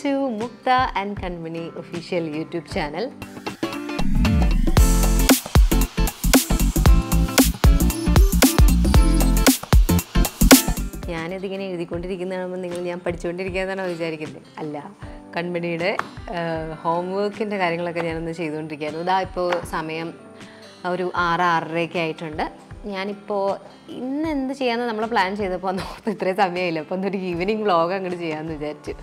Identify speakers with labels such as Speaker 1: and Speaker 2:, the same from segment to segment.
Speaker 1: To Muktha and Kanmani official YouTube channel ഞാനിതിങ്ങനെ എഴുതിക്കൊണ്ടിരിക്കുന്നതാണെന്ന് നിങ്ങൾ ഞാൻ പഠിച്ചുകൊണ്ടിരിക്കുകയെന്നാണോ വിചാരിക്കുന്നത് അല്ല കൺമണിയുടെ ഹോംവർക്കിന്റെ കാര്യങ്ങളൊക്കെ ഞാനൊന്ന് ചെയ്തുകൊണ്ടിരിക്കുകയായിരുന്നു. ഇതാ ഇപ്പോൾ സമയം ഒരു ആറ് ആറരയൊക്കെ ആയിട്ടുണ്ട്. ഞാനിപ്പോൾ ഇന്ന് എന്ത് ചെയ്യാമെന്ന് നമ്മൾ പ്ലാൻ ചെയ്തപ്പോൾ നോർത്ത് ഇത്രയും സമയമില്ല. അപ്പോൾ ഒന്നൊരു ഈവനിങ് വ്ളോഗ് അങ്ങോട്ട് ചെയ്യാമെന്ന് വിചാരിച്ചു.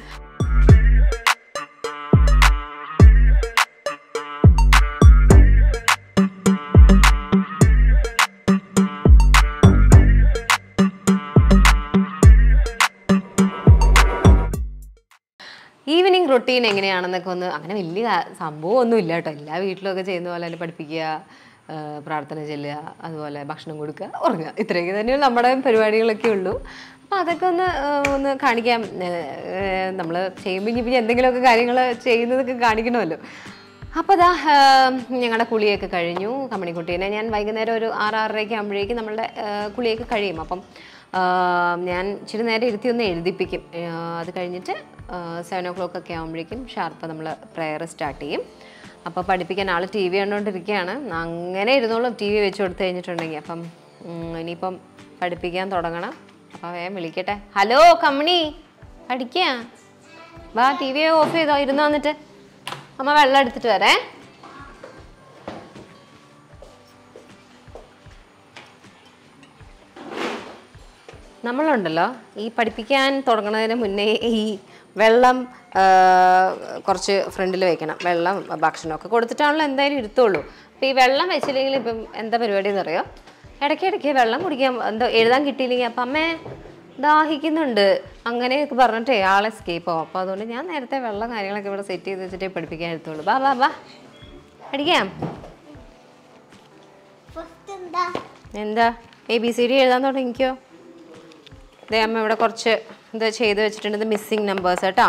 Speaker 1: റൊട്ടീൻ എങ്ങനെയാണെന്നൊക്കെ ഒന്ന് അങ്ങനെ വലിയ സംഭവം ഒന്നും ഇല്ല കേട്ടോ എല്ലാ വീട്ടിലൊക്കെ ചെയ്യുന്ന പോലെ തന്നെ പഠിപ്പിക്കുക പ്രാർത്ഥന ചെല്ലുക അതുപോലെ ഭക്ഷണം കൊടുക്കുക ഉറങ്ങുക. ഇത്രയൊക്കെ തന്നെയുള്ള നമ്മുടെ പരിപാടികളൊക്കെ ഉള്ളൂ. അപ്പോൾ അതൊക്കെ ഒന്ന് ഒന്ന് കാണിക്കാം. നമ്മൾ ചെയ്യുമ്പോൾ ഇനി പിന്നെ എന്തെങ്കിലുമൊക്കെ കാര്യങ്ങൾ ചെയ്യുന്നതൊക്കെ കാണിക്കണമല്ലോ. അപ്പോൾ അതാ ഞങ്ങളുടെ കുളിയൊക്കെ കഴിഞ്ഞു. കമ്മണിക്കുട്ടീനെ ഞാൻ വൈകുന്നേരം ഒരു ആറ് ആറരയൊക്കെ ആകുമ്പോഴേക്കും നമ്മളുടെ കുളിയൊക്കെ കഴിയും. അപ്പം ഞാൻ ഇച്ചിരി നേരെ ഇരുത്തി ഒന്ന് എഴുതിപ്പിക്കും അത് കഴിഞ്ഞിട്ട് സെവൻ ഓ ക്ലോക്ക് ഒക്കെ ആകുമ്പോഴേക്കും ഷാർപ്പ് നമ്മൾ പ്രെയർ സ്റ്റാർട്ട് ചെയ്യും. അപ്പോൾ പഠിപ്പിക്കാൻ ആൾ ടി വി കണ്ടുകൊണ്ടിരിക്കുകയാണ് അങ്ങനെ ഇരുന്നോളും ടി വി വെച്ച് കൊടുത്തു കഴിഞ്ഞിട്ടുണ്ടെങ്കിൽ. അപ്പം ഇനിയിപ്പം പഠിപ്പിക്കാൻ തുടങ്ങണം. അപ്പോൾ വേഗം വിളിക്കട്ടെ. ഹലോ കമ്മണി. പഠിക്കുക വാ ടി വി ഓഫ് ചെയ്തോ? ഇരുന്ന് വന്നിട്ട്. അമ്മ വെള്ളം എടുത്തിട്ട് വരേ. നമ്മളുണ്ടല്ലോ. ഈ പഠിപ്പിക്കാൻ തുടങ്ങുന്നതിന് മുന്നേ ഈ വെള്ളം കുറച്ച് ഫ്രണ്ടിൽ വെക്കണം. വെള്ളം ഭക്ഷണമൊക്കെ കൊടുത്തിട്ടാണല്ലോ എന്തായാലും ഇരുത്തുള്ളൂ. അപ്പോൾ ഈ വെള്ളം വെച്ചില്ലെങ്കിൽ ഇപ്പം എന്താ പരിപാടി എന്നറിയോ ഇടയ്ക്കിടയ്ക്ക് വെള്ളം കുടിക്കാൻ എന്തോ എഴുതാൻ കിട്ടിയില്ലെങ്കിൽ അപ്പം അമ്മേ ദാഹിക്കുന്നുണ്ട് അങ്ങനെയൊക്കെ പറഞ്ഞിട്ടേ ആളെ എസ്കേപ്പ് ആവും. അപ്പോൾ അതുകൊണ്ട് ഞാൻ നേരത്തെ വെള്ളം കാര്യങ്ങളൊക്കെ ഇവിടെ സെറ്റ് ചെയ്ത് വെച്ചിട്ടേ പഠിപ്പിക്കാൻ എടുത്തുള്ളൂ. ബാ ബാ ബാ പഠിക്കാം.
Speaker 2: എന്താ?
Speaker 1: എന്താ? എ ബി സി ഡി എഴുതാൻ തുടങ്ങിക്കോ. ദേ അമ്മ ഇവിടെ കുറച്ച് ഇത് ചെയ്ത് വെച്ചിട്ടുണ്ട്. ഇത് മിസ്സിങ് നമ്പേഴ്സ് കേട്ടോ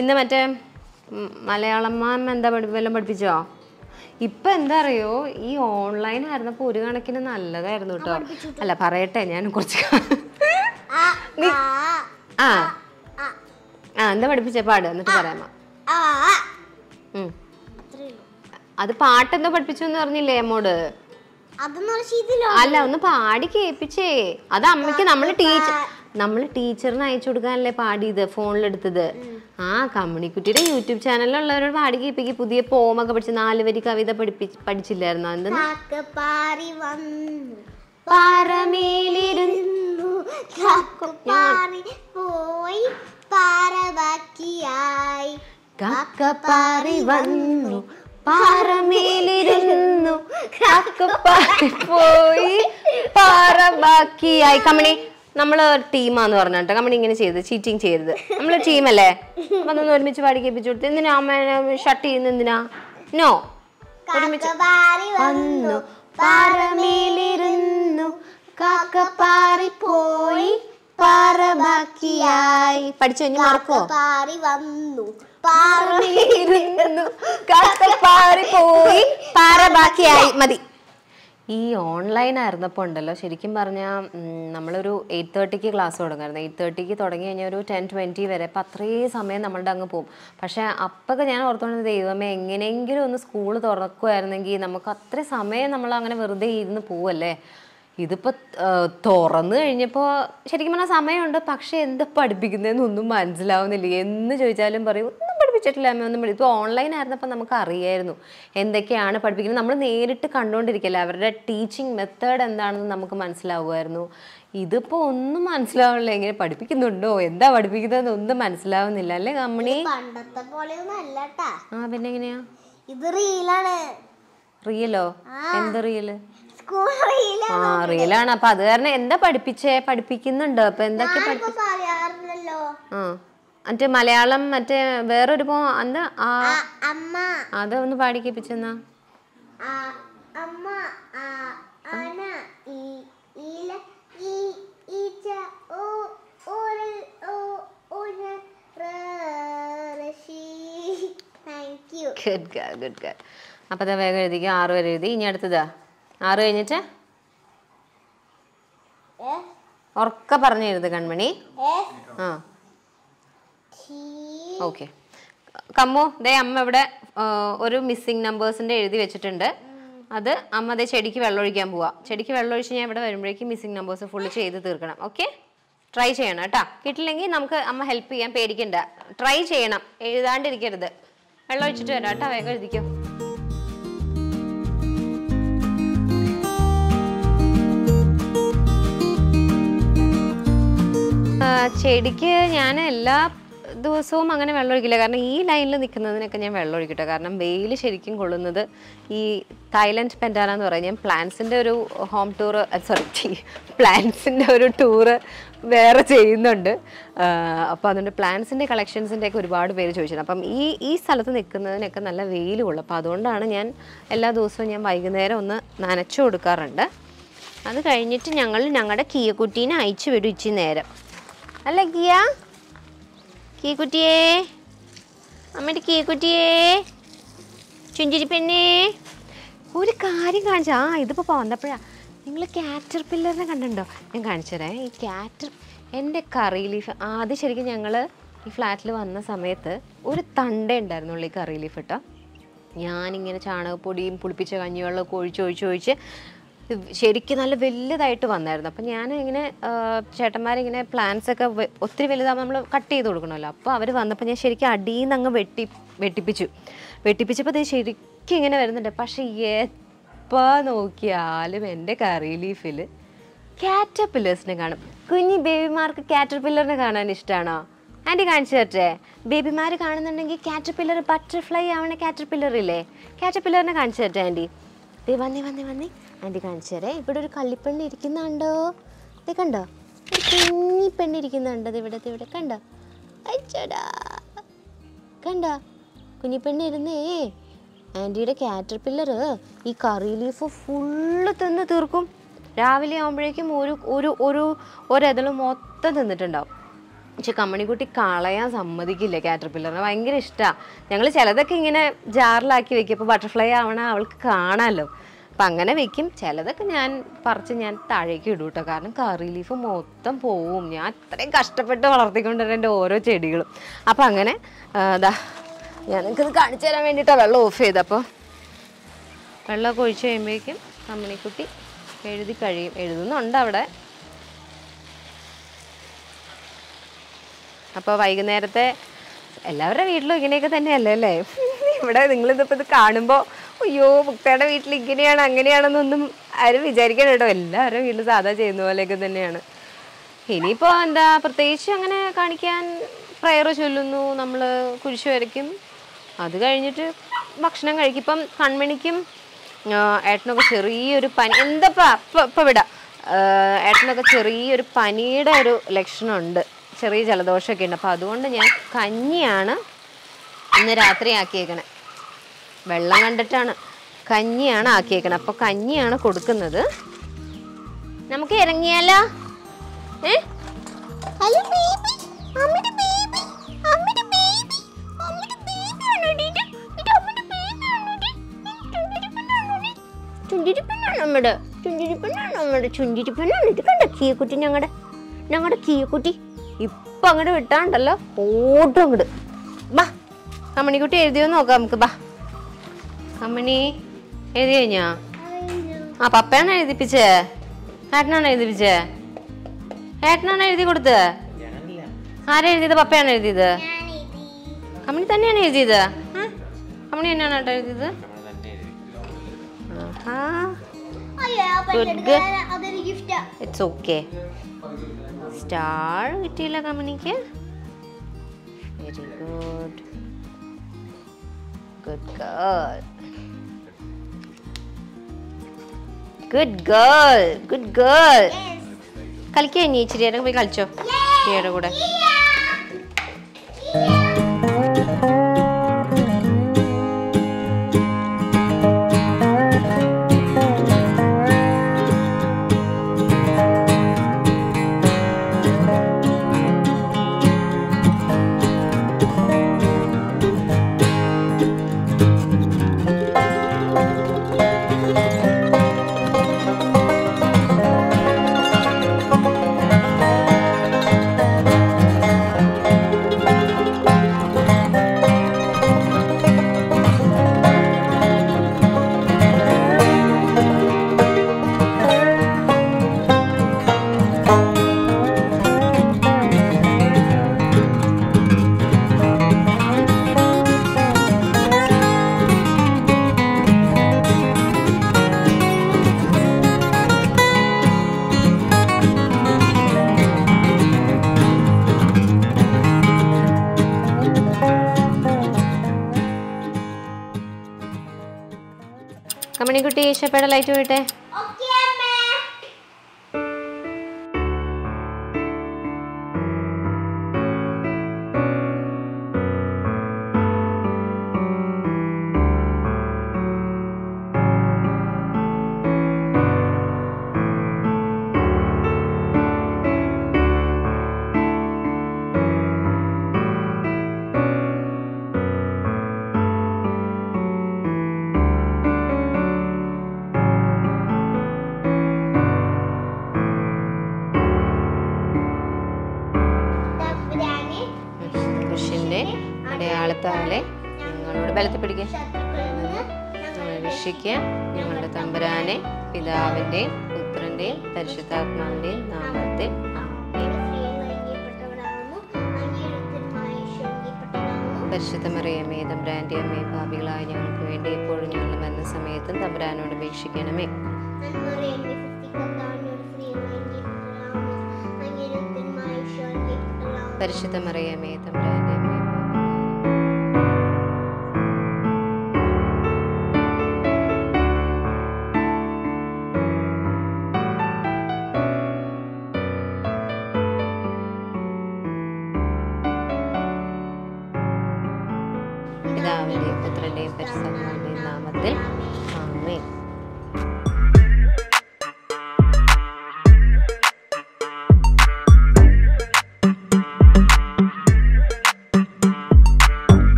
Speaker 1: ഇന്ന് മറ്റേ മലയാളമ്മ മലയാളം മാം എന്താ വല്ലതും പഠിപ്പിച്ചോ? ഇപ്പം എന്താ അറിയോ ഈ ഓൺലൈൻ ആയിരുന്നപ്പോൾ ഒരു കണക്കിന് നല്ലതായിരുന്നു കേട്ടോ അല്ല പറയട്ടെ ഞാൻ കുറച്ച്
Speaker 2: ആ ആ
Speaker 1: എന്താ പഠിപ്പിച്ചേ? പാട് എന്നിട്ട് പറയാമ അത് പാട്ടെന്തോ പഠിപ്പിച്ചു എന്ന് പറഞ്ഞില്ലേ അമ്മോട്? അല്ല ഒന്ന് പാടി കേൾപ്പിച്ചേ. അത് അമ്മയ്ക്ക് നമ്മൾ ടീച്ചർ നമ്മൾ ടീച്ചറിന് അയച്ചു കൊടുക്കാനല്ലേ പാടിയത് ഫോണിലെടുത്തത്. ആ കമ്മ്യൂണിക്കുട്ടിയുടെ യൂട്യൂബ് ചാനലിലുള്ളവരോട് പാടി കേൾപ്പിക്ക്. പുതിയ പോമൊക്കെ പഠിച്ച് നാല് വരി കവിത പഠിപ്പി പഠിച്ചില്ലായിരുന്നോ?
Speaker 2: എന്താ പാറി
Speaker 1: പാറമേലിരുന്നു.
Speaker 2: പാറി പോയി പാറ ബാക്കിയായി.
Speaker 1: കാക്ക പാറി വന്നു പാറമേലിരുന്നു. കാക്ക പാറി പോയി പാറ ബാക്കിയായി. കമണി നമ്മൾ ടീമാന്ന് പറഞ്ഞിട്ട് നമ്മൾ ഇങ്ങനെ ചെയ്ത് ചീറ്റിംഗ് ചെയ്തത് നമ്മൾ ടീമല്ലേ അപ്പൊ അതൊന്ന് ഒരുമിച്ച് പാടി കേൾപ്പിച്ചു കൊടുത്തു. എന്തിനാ അമ്മ ഷട്ട് ചെയ്യുന്ന എന്തിനാ? നോ
Speaker 2: പാറി വന്നു.
Speaker 1: പാറമേലിരുന്നു. കാക്ക പാറി പോയി. പാറ ബാക്കിയായി. പഠിച്ചു കഴിഞ്ഞ് മറക്കോ
Speaker 2: പാറി വന്നു. പാറ
Speaker 1: പാറമേലിരുന്നു. കാക്ക പാറി പോയി. പാറ ബാക്കിയായി. മതി. ഈ ഓൺലൈൻ ആയിരുന്നപ്പോൾ ഉണ്ടല്ലോ ശരിക്കും പറഞ്ഞാൽ നമ്മളൊരു എയ്റ്റ് തേർട്ടിക്ക് ക്ലാസ് തുടങ്ങായിരുന്നു. എയ്റ്റ് തേർട്ടിക്ക് തുടങ്ങി കഴിഞ്ഞാൽ ഒരു ടെൻ ട്വന്റി വരെ. അപ്പം അത്രയും സമയം നമ്മളുടെ അങ്ങ് പോകും. പക്ഷേ അപ്പൊക്കെ ഞാൻ ഓർത്തുകൊണ്ട് ദൈവമേ എങ്ങനെയെങ്കിലും ഒന്ന് സ്കൂൾ തുറക്കുമായിരുന്നെങ്കിൽ നമുക്ക് അത്രയും സമയം നമ്മൾ അങ്ങനെ വെറുതെ ഇരുന്ന് പോവല്ലേ? ഇതിപ്പോൾ തുറന്നു കഴിഞ്ഞപ്പോൾ ശരിക്കും പറഞ്ഞാൽ സമയമുണ്ട്. പക്ഷേ എന്താ പഠിപ്പിക്കുന്നതെന്നൊന്നും മനസ്സിലാവുന്നില്ല. എന്ന് ചോദിച്ചാലും പറയും പഠിപ്പിച്ചിട്ടില്ല അമ്മ ഒന്നും ഇപ്പോൾ ഓൺലൈൻ ആയിരുന്നപ്പോൾ നമുക്ക് അറിയായിരുന്നു എന്തൊക്കെയാണ് പഠിപ്പിക്കുന്നത്. നമ്മൾ നേരിട്ട് കണ്ടുകൊണ്ടിരിക്കില്ല അവരുടെ ടീച്ചിങ് മെത്തേഡ് എന്താണെന്ന് നമുക്ക് മനസ്സിലാവുമായിരുന്നു. ഇതിപ്പോൾ ഒന്നും മനസ്സിലാവുന്നില്ല. എങ്ങനെ പഠിപ്പിക്കുന്നുണ്ടോ? എന്താ പഠിപ്പിക്കുന്നതെന്ന് ഒന്നും മനസ്സിലാവുന്നില്ല. അല്ലേ കമ്മണി?
Speaker 2: പണ്ടത്തെ പോലെയൊന്നും അല്ലട്ടാ.
Speaker 1: ആ പിന്നെ എങ്ങനെയാ?
Speaker 2: ഇത് റീലാണ്
Speaker 1: റിയലോ എന്ത്
Speaker 2: റിയൽ
Speaker 1: ആ റിയലാണ് അപ്പൊ അത് കാരണം എന്താ പഠിപ്പിച്ചേ? പഠിപ്പിക്കുന്നുണ്ടോ? അപ്പൊ എന്തൊക്കെ ആ. മറ്റേ മലയാളം മറ്റേ വേറൊരു പോ എന്താ ആ
Speaker 2: ആ, അമ്മ.
Speaker 1: അതൊന്ന് പാടി കേൾപ്പിച്ചെന്നാ
Speaker 2: ആ അമ്മ ആ അന ഈ ഇല ഈ ഈച്ച ഓ ഓരൽ ഓ ഉന റഷി thank you
Speaker 1: good god good god അപ്പൊ അതാ വേഗം എഴുതിക്കും ആറ് വരെ എഴുതി. ഇനി അടുത്തതാ. ആറ് കഴിഞ്ഞിട്ട്? ഉറക്ക പറഞ്ഞു എഴുതു കൺമണി ആ. ഓക്കെ കമ്മു ദേ അമ്മ ഇവിടെ ഒരു മിസ്സിംഗ് നമ്പേഴ്സിന്റെ എഴുതി വെച്ചിട്ടുണ്ട്. അത് അമ്മ അതേ ചെടിക്ക് വെള്ളം ഒഴിക്കാൻ പോവാ. ചെടിക്ക് വെള്ളം ഒഴിച്ച് ഞാൻ ഇവിടെ വരുമ്പോഴേക്കും മിസ്സിംഗ് നമ്പേഴ്സ് ഫുള്ള് ചെയ്ത് തീർക്കണം. ഓക്കെ ട്രൈ ചെയ്യണം കേട്ടാ. കിട്ടില്ലെങ്കിൽ നമുക്ക് അമ്മ ഹെൽപ്പ് ചെയ്യാൻ പേടിക്കണ്ട. ട്രൈ ചെയ്യണം. എഴുതാണ്ടിരിക്കരുത്. വെള്ളം ഒഴിച്ചിട്ട് വരാം കേട്ടാ. വേഗം എഴുതിക്കോ. ചെടിക്ക് ഞാൻ എല്ലാ ദിവസവും അങ്ങനെ വെള്ളം ഒഴിക്കില്ല കാരണം ഈ ലൈനിൽ നിൽക്കുന്നതിനൊക്കെ ഞാൻ വെള്ളം ഒഴിക്കട്ടെ കാരണം വെയിൽ ശരിക്കും കൊള്ളുന്നത് ഈ തായ്ലൻഡ് പെൻഡാന എന്ന് പറയും. ഞാൻ പ്ലാന്റ്സിന്റെ ഒരു ഹോം ടൂർ സോറി പ്ലാന്റ്സിന്റെ ഒരു ടൂറ് വേറെ ചെയ്യുന്നുണ്ട്. അപ്പോൾ അതുകൊണ്ട് പ്ലാന്റ്സിന്റെ കളക്ഷൻസിന്റെ ഒക്കെ ഒരുപാട് പേര് ചോദിച്ചിട്ടുണ്ട് അപ്പം ഈ ഈ സ്ഥലത്ത് നിൽക്കുന്നതിനൊക്കെ നല്ല വെയിൽ കൊള്ളും അപ്പോൾ അതുകൊണ്ടാണ് ഞാൻ എല്ലാ ദിവസവും ഞാൻ വൈകുന്നേരം ഒന്ന് നനച്ചു കൊടുക്കാറുണ്ട്. അത് കഴിഞ്ഞിട്ട് ഞങ്ങൾ ഞങ്ങളുടെ കീയക്കുട്ടീനെ അയച്ചു വിടും ഇച്ചി നേരം. അല്ല കിയ കീക്കുട്ടിയേ. അമ്മയുടെ കീക്കുട്ടിയേ. ചുഞ്ചിരി പെണ്ണേ. ഒരു കാര്യം കാണിച്ച. ആ ഇതിപ്പോൾ വന്നപ്പോഴാ. നിങ്ങൾ കാറ്റർ പില്ലറിനെ കണ്ടിട്ടുണ്ടോ? ഞാൻ കാണിച്ചു ഈ കാറ്റർ എന്റെ കറി ലീഫ് ആദ്യം ശരിക്കും ഞങ്ങൾ ഈ ഫ്ലാറ്റിൽ വന്ന സമയത്ത് ഒരു തണ്ട ഉണ്ടായിരുന്നുള്ളൂ ഈ കറി ലീഫ് കേട്ടോ ഞാനിങ്ങനെ ചാണകപ്പൊടിയും പുളിപ്പിച്ച കഞ്ഞിവെള്ളമൊക്കെ ഒഴിച്ച് ഒഴിച്ച് ഒഴിച്ച് ശരിക്കും നല്ല വലുതായിട്ട് വന്നായിരുന്നു. അപ്പം ഞാൻ ഇങ്ങനെ ചേട്ടന്മാരിങ്ങനെ പ്ലാൻസ് ഒക്കെ ഒത്തിരി വലുതാകുമ്പോൾ നമ്മൾ കട്ട് ചെയ്ത് കൊടുക്കണമല്ലോ. അപ്പോൾ അവർ വന്നപ്പോൾ ഞാൻ ശരിക്കും അടിയിൽ നിന്ന് അങ്ങ് വെട്ടി വെട്ടിപ്പിച്ചു. വെട്ടിപ്പിച്ചപ്പോൾ ഇത് ശരിക്കും ഇങ്ങനെ വരുന്നുണ്ട്. പക്ഷേ എപ്പോൾ നോക്കിയാലും എന്റെ കറി ലീഫിൽ കാറ്റർപില്ലേഴ്സിനെ കാണും. കുഞ്ഞി ബേബിമാർക്ക് കാറ്റർപില്ലറിനെ കാണാൻ ഇഷ്ടമാണോ ആന്റി കാണിച്ചു തരട്ടെ. ബേബിമാർ കാണുന്നുണ്ടെങ്കിൽ കാറ്റർപില്ലർ ബട്ടർഫ്ലൈ ആവണ കാറ്റർപില്ലർ ഇല്ലേ? കാറ്റർപില്ലറിനെ കാണിച്ചു തരട്ടെ ആന്റി വന്നി വന്നി വന്നേ. ആന്റി കാണിച്ചു തരേ. ഇവിടെ ഒരു കള്ളിപ്പെണ്ണ് ഇരിക്കുന്നുണ്ടോ? ഇത് കണ്ടോ? ഒരു കുഞ്ഞി പെണ്ണ് ഇരിക്കുന്നുണ്ടോ? ഇവിടെ ഇവിടെ. കണ്ടോ? അച്ചടാ കണ്ടോ? കുഞ്ഞിപ്പെണ്ണ് ഇരുന്നേ. ആന്റിയുടെ കാറ്റർപില്ലർ ഈ കറി ലീഫ് ഫുള്ള് തിന്ന് തീർക്കും. രാവിലെ ആകുമ്പോഴേക്കും ഒരു ഒരു ഒരു ഒരതളും മൊത്തം തിന്നിട്ടുണ്ടാവും. പക്ഷെ കമ്മണിക്കുട്ടി കളയാൻ സമ്മതിക്കില്ല കാറ്റർപില്ലറിനെ ഭയങ്കര ഇഷ്ടമാണ് ഞങ്ങൾ ചിലതൊക്കെ ഇങ്ങനെ ജാറിലാക്കി വെക്കും. അപ്പോൾ ബട്ടർഫ്ലൈ ആവണ അവൾക്ക് കാണാമല്ലോ അപ്പം അങ്ങനെ വെക്കും. ചിലതൊക്കെ ഞാൻ പറിച്ച് ഞാൻ താഴേക്ക് ഇടും കേട്ടോ കാരണം കറി ലീഫ് മൊത്തം പോവും. ഞാൻ അത്രയും കഷ്ടപ്പെട്ട് വളർത്തിക്കൊണ്ടിരുന്ന ഓരോ ചെടികളും. അപ്പം അങ്ങനെ അതാ ഞാൻ നിങ്ങൾക്കിത് കാണിച്ചു തരാൻ വേണ്ടിയിട്ടാണ് വെള്ളം ഓഫ് ചെയ്തപ്പോൾ വെള്ളമൊക്കെ ഒഴിച്ച് കഴിയുമ്പോഴേക്കും കമ്മണിക്കുട്ടി എഴുതി കഴിയും. എഴുതുന്നുണ്ട് അവിടെ. അപ്പോൾ വൈകുന്നേരത്തെ എല്ലാവരുടെ വീട്ടിലും ഇങ്ങനെയൊക്കെ തന്നെയല്ലേ അല്ലേ? ഇവിടെ നിങ്ങളിതിപ്പോൾ ഇത് കാണുമ്പോൾ അയ്യോ മുക്തയുടെ വീട്ടിൽ ഇങ്ങനെയാണ് അങ്ങനെയാണെന്നൊന്നും ആരും വിചാരിക്കണം കേട്ടോ. എല്ലാവരും വീട്ടിൽ സാധാ ചെയ്യുന്ന പോലെയൊക്കെ തന്നെയാണ്. ഇനിയിപ്പോൾ എന്താ പ്രത്യേകിച്ച് അങ്ങനെ കാണിക്കാൻ പ്രയർ ചൊല്ലുന്നു നമ്മൾ കുരിശ് വരയ്ക്കും. അത് കഴിഞ്ഞിട്ട് ഭക്ഷണം കഴിക്കും. ഇപ്പം കൺമണിക്കും ഏട്ടനൊക്കെ ചെറിയൊരു പനി എന്താപ്പാ ഇപ്പം വിടാം. ഏട്ടനൊക്കെ ചെറിയൊരു പനിയുടെ ഒരു ലക്ഷണമുണ്ട്. ചെറിയ ജലദോഷമൊക്കെ ഉണ്ട്. അപ്പോൾ അതുകൊണ്ട് ഞാൻ കഞ്ഞിയാണ് ഇന്ന് രാത്രി ആക്കിയേക്കണേ വെള്ളം കണ്ടിട്ടാണ്. കഞ്ഞിയാണ് ആക്കിയേക്കണേ അപ്പോൾ കഞ്ഞിയാണ് കൊടുക്കുന്നത്. നമുക്ക് ഇറങ്ങിയാലോ? ഏ? ചുണ്ടിരിപ്പനാണ് നമ്മുടെ ഇത് കണ്ട ഞങ്ങളുടെ ഞങ്ങളുടെ കീക്കുട്ടി ഇപ്പൊ അങ്ങോട്ട് വിട്ടാണ്ടല്ലോ. ഓട്ടും അങ്ങോട്ട് ബാ കമ്മണിക്കുട്ടി എഴുതിയോ നോക്കാം നമുക്ക്. ബാ. കമ്മണി എഴുതി കഴിഞ്ഞാ? ആ പപ്പയാണ് എഴുതിപ്പിച്ചേ? ഏട്ടനാണ് എഴുതിപ്പിച്ചേ? ഏട്ടനാണ് എഴുതി കൊടുത്തത് ആരാ എഴുതിയത്? പപ്പയാണ് എഴുതിയത്? അമ്മണി തന്നെയാണ് എഴുതിയത്? അമ്മണി തന്നെയാണ് കേട്ടോ എഴുതിയത്? ഇറ്റ്സ് ഓക്കെ സ്റ്റാർ കിട്ടിയില്ല കമ്പനിക്ക് very good good girl good girl good girl കളിക്കോ ഇനി ഇച്ചിരി നേരം പോയി കളിച്ചോ? ഇച്ചിരിയുടെ കൂടെ. കുട്ടി ഈശോപ്പയുടെ ലൈറ്റ് പോയിട്ടെ രക്ഷിക്കുക ഞങ്ങളുടെ തമ്പുരാനെ പിതാവിന്റെയും പുത്രന്റെയും പരിശുദ്ധാത്മാവിന്റെയും നാമത്തിൽ ആമേൻ. പരിശുദ്ധ മറിയമേ തമ്പുരാന്റെ അമ്മേ പാപികളായ ഞങ്ങൾക്ക് വേണ്ടി എപ്പോഴും ഞങ്ങൾ മരണ സമയത്തും തമ്പുരാനോട് അപേക്ഷിക്കണമേ പരിശുദ്ധ മറിയമേ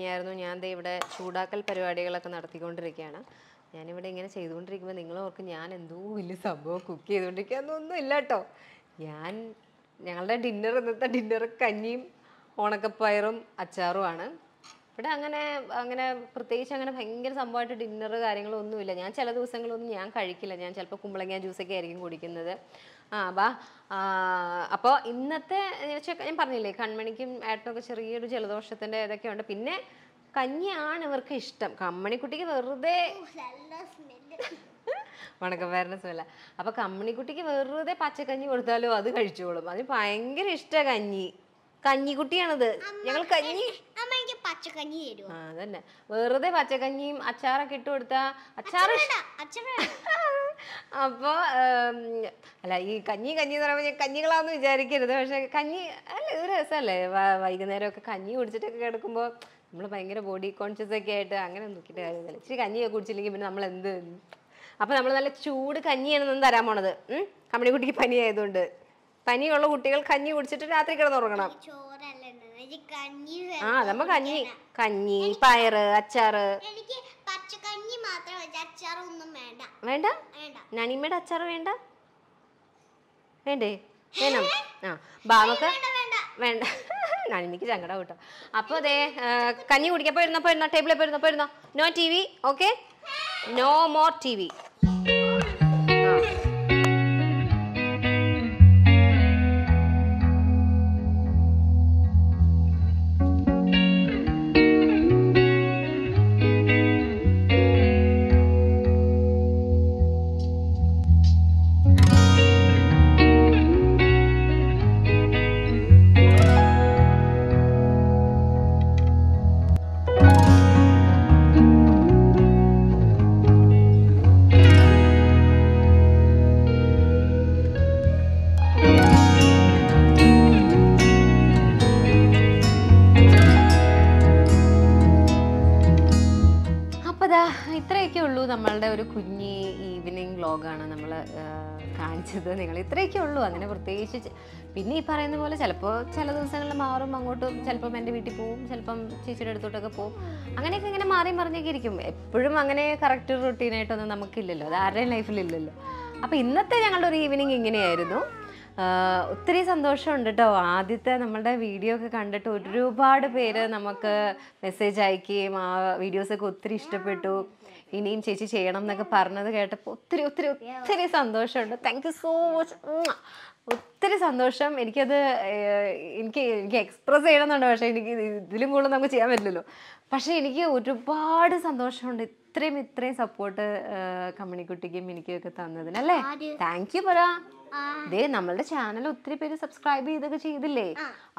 Speaker 1: കഴിഞ്ഞായിരുന്നു ഞാൻ ദേ ഇവിടെ ചൂടാക്കൽ പരിപാടികളൊക്കെ നടത്തിക്കൊണ്ടിരിക്കുകയാണ്. ഞാനിവിടെ ഇങ്ങനെ ചെയ്തുകൊണ്ടിരിക്കുമ്പോൾ നിങ്ങൾ ഓർക്കും ഞാൻ എന്തോ വലിയ സംഭവം കുക്ക് ചെയ്തുകൊണ്ടിരിക്കുകയെന്നൊന്നും ഇല്ല കേട്ടോ ഞാൻ ഞങ്ങളുടെ ഡിന്നർ ഇന്നത്തെ ഡിന്നർ കഞ്ഞിയും ഓണക്കപ്പയറും അച്ചാറുമാണ് ഇവിടെ അങ്ങനെ അങ്ങനെ പ്രത്യേകിച്ച് അങ്ങനെ ഭയങ്കര സംഭവമായിട്ട് ഡിന്നർ കാര്യങ്ങളൊന്നുമില്ല. ഞാൻ ചില ദിവസങ്ങളൊന്നും ഞാൻ കഴിക്കില്ല. ഞാൻ ചിലപ്പോൾ കുമ്പളങ്ങ ജ്യൂസൊക്കെ ആയിരിക്കും കുടിക്കുന്നത്. ആ വാ അപ്പോൾ ഇന്നത്തെ ഞാൻ പറഞ്ഞില്ലേ കൺമണിക്കും ഏട്ടനൊക്കെ ചെറിയൊരു ജലദോഷത്തിന്റെ ഇതൊക്കെ ഉണ്ട് പിന്നെ കഞ്ഞിയാണ് ഇവർക്ക് ഇഷ്ടം. കമ്മണിക്കുട്ടിക്ക് വെറുതെ വണക്കപ്പയറിന്റെ സ്മെല്ല അപ്പോൾ കമ്മണിക്കുട്ടിക്ക് വെറുതെ പച്ചക്കഞ്ഞി കൊടുത്താലോ അത് കഴിച്ചോളും. അതിന് ഭയങ്കര ഇഷ്ട കഞ്ഞി. കഞ്ഞിക്കുട്ടിയാണത്. ഞങ്ങൾ കഞ്ഞി
Speaker 2: പച്ചക്കഞ്ഞി
Speaker 1: അതന്നെ. വെറുതെ പച്ചക്കഞ്ഞിയും അച്ചാറൊക്കെ ഇട്ട് കൊടുത്താ
Speaker 2: അച്ചാറ്
Speaker 1: അപ്പോൾ അല്ല ഈ കഞ്ഞി കഞ്ഞി എന്ന് പറയുമ്പോൾ ഞാൻ കഞ്ഞികളാന്ന് വിചാരിക്കരുത്. പക്ഷെ കഞ്ഞി അല്ല ഇത് രസമല്ലേ? വൈകുന്നേരമൊക്കെ കഞ്ഞി കുടിച്ചിട്ടൊക്കെ കിടക്കുമ്പോൾ നമ്മൾ ഭയങ്കര ബോഡി കോൺഷ്യസ് ഒക്കെ ആയിട്ട് അങ്ങനെ നോക്കിയിട്ട് കാര്യമില്ല. ഇച്ചിരി കഞ്ഞിയൊക്കെ കുടിച്ചില്ലെങ്കിൽ പിന്നെ നമ്മൾ എന്ത് അപ്പോൾ നമ്മൾ നല്ല ചൂട് കഞ്ഞിയാണ് നിന്ന് തരാൻ പോണത്. ഉം? കമ്പനിക്കുട്ടിക്ക് പനി ആയതുകൊണ്ട്. പനിയുള്ള കുട്ടികൾ കഞ്ഞി കുടിച്ചിട്ട് രാത്രി കിടന്നുറങ്ങണം ആ നമ്മ കഞ്ഞി കഞ്ഞി പയറ് അച്ചാറ്
Speaker 2: എനിക്ക് പച്ചക്കഞ്ഞി മാത്രം വെച്ച അച്ചാറൊന്നും വേണ്ട.
Speaker 1: നണിമയുടെ അച്ചാറ് വേണ്ട? വേണ്ടേ? വേണം. ആ ബാമക്ക്
Speaker 2: വേണ്ട
Speaker 1: നളിനിക്ക് ചങ്കട കേട്ടോ അപ്പോൾ അതെ കഞ്ഞി കുടിക്കാൻ പോയിരുന്നോ പോയിരുന്നോ ടേബിളിൽ പോയിരുന്നോ പോയിരുന്നോ no T V okay no more T V ഒരു കുഞ്ഞി ഈവനിങ് വ്ളോഗാണ് നമ്മൾ കാണിച്ചത്. നിങ്ങൾ ഇത്രയൊക്കെ ഉള്ളൂ. അങ്ങനെ പ്രത്യേകിച്ച് പിന്നെ ഈ പറയുന്ന പോലെ ചിലപ്പോൾ ചില ദിവസങ്ങളിൽ മാറും അങ്ങോട്ടും ചിലപ്പം എന്റെ വീട്ടിൽ പോവും ചിലപ്പം ചേച്ചിയുടെ അടുത്തോട്ടൊക്കെ പോവും. അങ്ങനെയൊക്കെ ഇങ്ങനെ മാറി മറിഞ്ഞൊക്കെ ഇരിക്കും. എപ്പോഴും അങ്ങനെ കറക്റ്റ് റൊട്ടീനായിട്ടൊന്നും നമുക്കില്ലല്ലോ. അത് ആരുടെയും ലൈഫിലില്ലല്ലോ. അപ്പോൾ ഇന്നത്തെ ഞങ്ങളുടെ ഒരു ഈവനിങ് ഇങ്ങനെയായിരുന്നു. ഒത്തിരി സന്തോഷമുണ്ട് കേട്ടോ. ആദ്യത്തെ നമ്മുടെ വീഡിയോ ഒക്കെ കണ്ടിട്ട് ഒരുപാട് പേര് നമുക്ക് മെസ്സേജ് അയക്കുകയും ആ വീഡിയോസൊക്കെ ഒത്തിരി ഇഷ്ടപ്പെട്ടു. ഇനിയും ചേച്ചി ചെയ്യണം എന്നൊക്കെ പറഞ്ഞത് കേട്ടപ്പോൾ ഒത്തിരി ഒത്തിരി ഒത്തിരി സന്തോഷമുണ്ട്. താങ്ക് യു സോ മച്ച് ഒത്തിരി സന്തോഷം. എനിക്കത് എനിക്ക് എനിക്ക് എക്സ്പ്രസ് ചെയ്യണമെന്നുണ്ട്. പക്ഷേ എനിക്ക് ഇതിലും കൂടുതൽ നമുക്ക് ചെയ്യാൻ പറ്റില്ലല്ലോ. പക്ഷേ എനിക്ക് ഒരുപാട് സന്തോഷമുണ്ട്. ഇത്രയും ഇത്രയും സപ്പോർട്ട് കമ്മണിക്കുട്ടിക്കും എനിക്കൊക്കെ തന്നതിന് അല്ലേ? താങ്ക് യു പറ. ദേ നമ്മളുടെ ചാനൽ ഒത്തിരി പേര് സബ്സ്ക്രൈബ് ചെയ്തൊക്കെ ചെയ്തില്ലേ?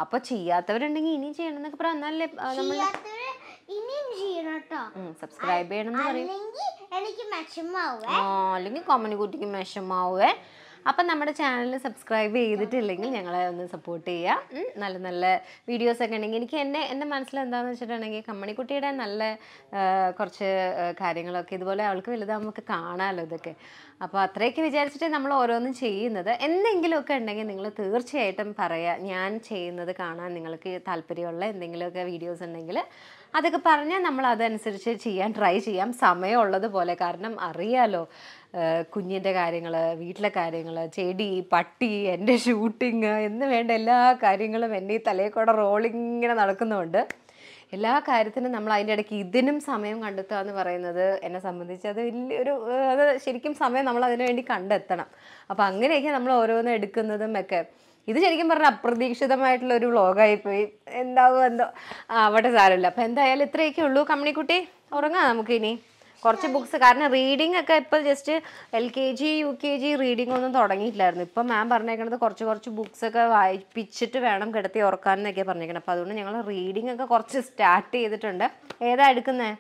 Speaker 1: അപ്പൊ ചെയ്യാത്തവരുണ്ടെങ്കിൽ ഇനി ചെയ്യണം എന്നൊക്കെ പറ എന്നാലേ നമ്മൾ
Speaker 2: ചെയ്യാത്തവര് ഇനിയും ചെയ്യണം കേട്ടോ.
Speaker 1: സബ്സ്ക്രൈബ് ചെയ്യണം എന്ന് പറയും.
Speaker 2: എനിക്ക് മെച്ചമാവേ
Speaker 1: ആ, അല്ലെങ്കിൽ കോമണി കുട്ടിക്ക് മെഷമാവേ അപ്പം നമ്മുടെ ചാനൽ സബ്സ്ക്രൈബ് ചെയ്തിട്ടില്ലെങ്കിൽ ഞങ്ങളെ ഒന്ന് സപ്പോർട്ട് ചെയ്യുക നല്ല നല്ല വീഡിയോസ് ഒക്കെ ഉണ്ടെങ്കിൽ എനിക്ക് എന്റെ എന്റെ മനസ്സിൽ എന്താണെന്ന് വെച്ചിട്ടുണ്ടെങ്കിൽ കമ്മണിക്കുട്ടിയുടെ നല്ല കുറച്ച് കാര്യങ്ങളൊക്കെ ഇതുപോലെ അവൾക്ക് വലുതാകുമ്പോൾ കാണാമല്ലോ ഇതൊക്കെ. അപ്പോൾ അത്രയൊക്കെ വിചാരിച്ചിട്ട് നമ്മൾ ഓരോന്നും ചെയ്യുന്നത്. എന്തെങ്കിലുമൊക്കെ ഉണ്ടെങ്കിൽ നിങ്ങൾ തീർച്ചയായിട്ടും പറയുക ഞാൻ ചെയ്യുന്നത് കാണാൻ നിങ്ങൾക്ക് താല്പര്യമുള്ള എന്തെങ്കിലുമൊക്കെ വീഡിയോസ് ഉണ്ടെങ്കിൽ അതൊക്കെ പറഞ്ഞാൽ നമ്മൾ അതനുസരിച്ച് ചെയ്യാൻ ട്രൈ ചെയ്യാം. സമയമുള്ളത് പോലെ. കാരണം അറിയാലോ കുഞ്ഞിന്റെ കാര്യങ്ങൾ വീട്ടിലെ കാര്യങ്ങൾ ചെടി പട്ടി എന്റെ ഷൂട്ടിങ് എന്ന് വേണ്ട എല്ലാ കാര്യങ്ങളും എന്റെ ഈ തലയിൽ കൂടെ റോളിങ് നടക്കുന്നുണ്ട് എല്ലാ കാര്യത്തിനും നമ്മൾ അതിന്റെ ഇടയ്ക്ക് ഇതിനും സമയം കണ്ടെത്തുക എന്ന് പറയുന്നത് എന്നെ സംബന്ധിച്ച് അത് വലിയൊരു അത് ശരിക്കും സമയം നമ്മൾ അതിനു വേണ്ടി കണ്ടെത്തണം. അപ്പോൾ അങ്ങനെയൊക്കെ നമ്മൾ ഓരോന്ന് എടുക്കുന്നതും ഒക്കെ. ഇത് ശരിക്കും പറഞ്ഞാൽ അപ്രതീക്ഷിതമായിട്ടുള്ള ഒരു വ്ളോഗായി പോയി. എന്താവും എന്തോ. അവിടെ സാരമില്ല. അപ്പം എന്തായാലും ഇത്രയൊക്കെ ഉള്ളൂ കമ്മിണിക്കുട്ടി. ഉറങ്ങാം നമുക്കിനി കുറച്ച് ബുക്ക്സ് കാരണം റീഡിംഗ് ഒക്കെ ഇപ്പോൾ just L K G U K G reading ഒന്നും തുടങ്ങിയിട്ടില്ലായിരുന്നു. ഇപ്പം മാം പറഞ്ഞേക്കണത് കുറച്ച് കുറച്ച് ബുക്സ് ഒക്കെ വായിപ്പിച്ചിട്ട് വേണം കിടത്തി ഉറക്കാൻ എന്നൊക്കെ പറഞ്ഞേക്കണം അപ്പോൾ അതുകൊണ്ട് ഞങ്ങൾ റീഡിംഗ് ഒക്കെ കുറച്ച് സ്റ്റാർട്ട് ചെയ്തിട്ടുണ്ട്. ഏതാ എടുക്കുന്നത്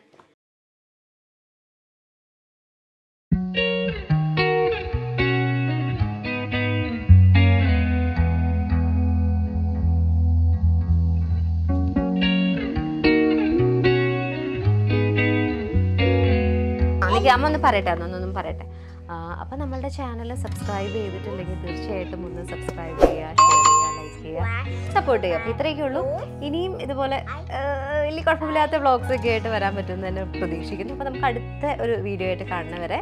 Speaker 1: അമ്മ ഒന്ന് പറയട്ടെ അന്നൊന്നും പറയട്ടെ. അപ്പം നമ്മളുടെ ചാനൽ സബ്സ്ക്രൈബ് ചെയ്തിട്ടില്ലെങ്കിൽ തീർച്ചയായിട്ടും ഒന്ന് സബ്സ്ക്രൈബ് ചെയ്യുക ഷെയർ ചെയ്യുക ലൈക്ക് ചെയ്യുക സപ്പോർട്ട് ചെയ്യുക. അപ്പോൾ ഇത്രയൊക്കെ ഉള്ളൂ. ഇനിയും ഇതുപോലെ വലിയ കുഴപ്പമില്ലാത്ത വ്ളോഗ്സ് ഒക്കെ ആയിട്ട് വരാൻ പറ്റുമെന്ന് തന്നെ പ്രതീക്ഷിക്കുന്നു. അപ്പോൾ നമുക്ക് അടുത്ത ഒരു വീഡിയോ ആയിട്ട് കാണുന്നവരെ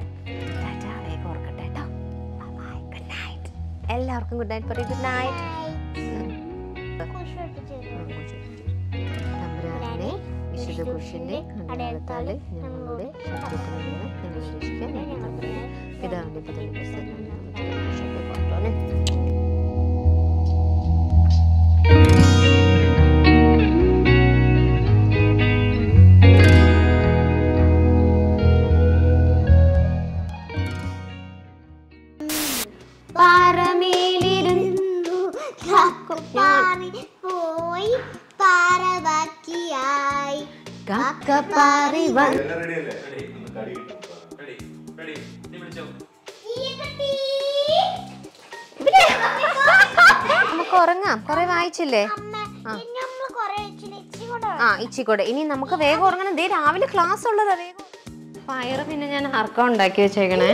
Speaker 1: എല്ലാവർക്കും ഗുഡ് നൈറ്റ് പറയും ഗുഡ് നൈറ്റ് വിശുദ്ധ പുരുഷന്റെ അടയാളത്താൽ ഞങ്ങളുടെ ശത്രുക്കളിൽ നിന്ന് ഞങ്ങൾ തമ്പുരാനെ പിതാവിന്റെ
Speaker 2: പാറി പോയി
Speaker 1: പാറി വന്ന് നമുക്ക് ഉറങ്ങാം. കൊറേ വായിച്ചില്ലേ? ആ. ഇച്ചിക്കോട്ടെ ഇനി നമുക്ക് വേഗം ഉറങ്ങണം. ദേ രാവിലെ ക്ലാസ് ഉള്ളതാ. വേഗം പയറ് പിന്നെ ഞാൻ ഹർക്കം ഉണ്ടാക്കി വെച്ചേക്കണേ.